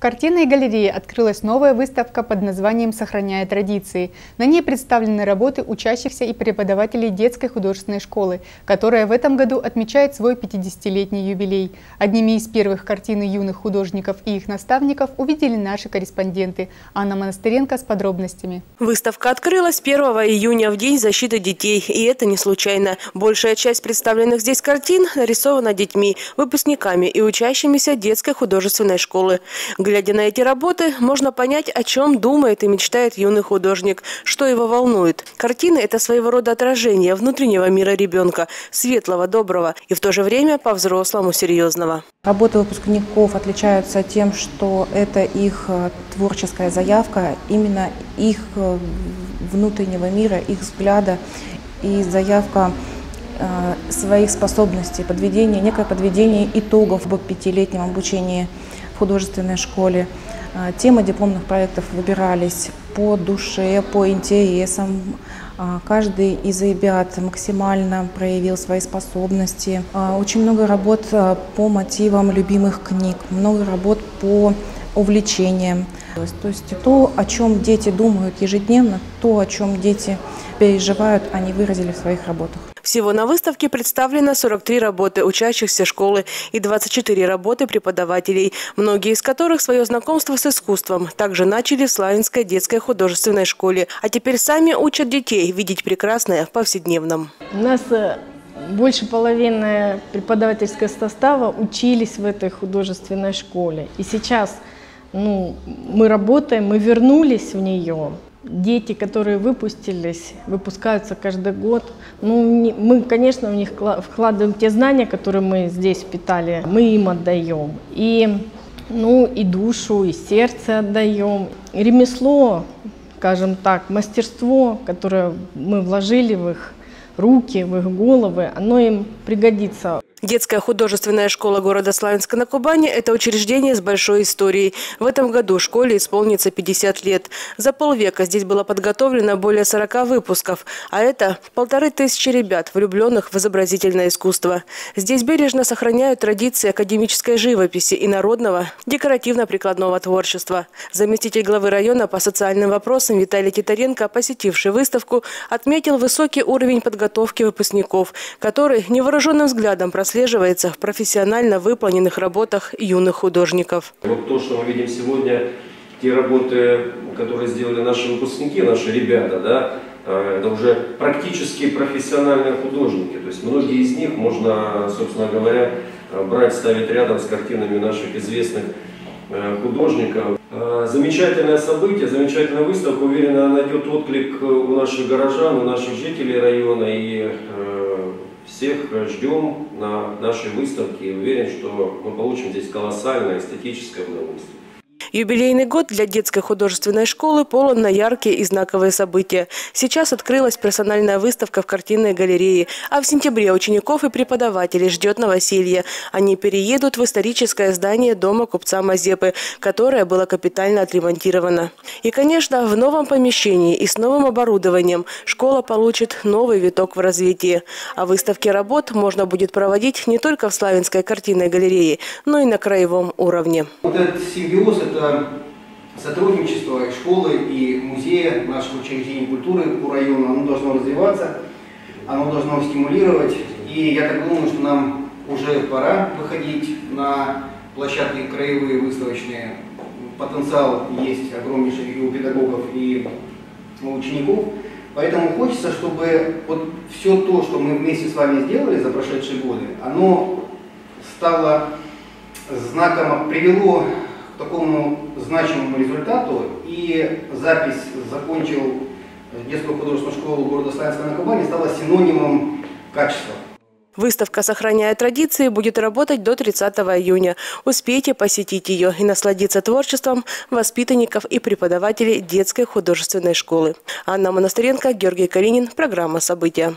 картинной галерее открылась новая выставка под названием «Сохраняя традиции». На ней представлены работы учащихся и преподавателей детской художественной школы, которая в этом году отмечает свой 50-летний юбилей. Одними из первых картины юных художников и их наставников увидели наши корреспонденты. Анна Монастыренко с подробностями. Выставка открылась 1 июня в День защиты детей. И это не случайно. Большая часть представленных здесь картин нарисована детьми, выпускниками и учащимися детской художественной школы. Глядя на эти работы, можно понять, о чем думает и мечтает юный художник, что его волнует. Картины – это своего рода отражение внутреннего мира ребенка, светлого, доброго и в то же время по-взрослому серьезного. Работы выпускников отличаются тем, что это их э, творческая заявка, именно их э, внутреннего мира, их взгляда и заявка э, своих способностей, подведение, некое подведение итогов в пятилетнем обучении художественной школе. А, темы дипломных проектов выбирались по душе, по интересам. А, каждый из ребят максимально проявил свои способности. А, очень много работ по мотивам любимых книг, много работ по увлечениям. То есть то, о чем дети думают ежедневно, то, о чем дети переживают, они выразили в своих работах. Всего на выставке представлено 43 работы учащихся школы и 24 работы преподавателей, многие из которых свое знакомство с искусством также начали в Славянской детской художественной школе, а теперь сами учат детей видеть прекрасное в повседневном. У нас э, больше половины преподавательского состава учились в этой художественной школе. И сейчас ну, мы работаем, мы вернулись в нее. Дети, которые выпустились, выпускаются каждый год. Ну, мы, конечно, в них вкладываем те знания, которые мы здесь питали, мы им отдаем. И, ну, и душу, и сердце отдаем. ремесло, скажем так, мастерство, которое мы вложили в их руки, в их головы, оно им пригодится. Детская художественная школа города Славянска на Кубани – это учреждение с большой историей. В этом году школе исполнится 50 лет. За полвека здесь было подготовлено более 40 выпусков, а это полторы тысячи ребят, влюбленных в изобразительное искусство. Здесь бережно сохраняют традиции академической живописи и народного декоративно-прикладного творчества. Заместитель главы района по социальным вопросам Виталий Титаренко, посетивший выставку, отметил высокий уровень подготовки выпускников, который невооруженным взглядом проследовал прослеживается в профессионально выполненных работах юных художников. Вот то, что мы видим сегодня, те работы, которые сделали наши выпускники, наши ребята, да, э, это уже практически профессиональные художники. То есть многие из них можно, собственно говоря, брать, ставить рядом с картинами наших известных э, художников. Э, замечательное событие, замечательная выставка, уверена, найдет отклик у наших горожан, у наших жителей района и всех ждем на нашей выставке и уверен, что мы получим здесь колоссальное эстетическое удовольствие. Юбилейный год для детской художественной школы полон на яркие и знаковые события. Сейчас открылась персональная выставка в картинной галерее, а в сентябре учеников и преподавателей ждет новоселье. Они переедут в историческое здание дома купца Мазепы, которое было капитально отремонтировано. И, конечно, в новом помещении и с новым оборудованием школа получит новый виток в развитии. А выставки работ можно будет проводить не только в Славянской картинной галерее, но и на краевом уровне. Вот этот симбиоз, это это сотрудничество и школы, и музея, наших учреждений культуры по району, оно должно развиваться, оно должно стимулировать. И я так думаю, что нам уже пора выходить на площадки краевые, выставочные. Потенциал есть огромнейший и у педагогов, и у учеников. Поэтому хочется, чтобы вот все то, что мы вместе с вами сделали за прошедшие годы, оно стало знаком, привело такому значимому результату. И запись «Закончил детскую художественную школу города Славянска на Кубани» стала синонимом качества. Выставка «Сохраняя традиции» будет работать до 30 июня. Успейте посетить ее и насладиться творчеством воспитанников и преподавателей детской художественной школы. Анна Монастыренко, Георгий Калинин. Программа «События».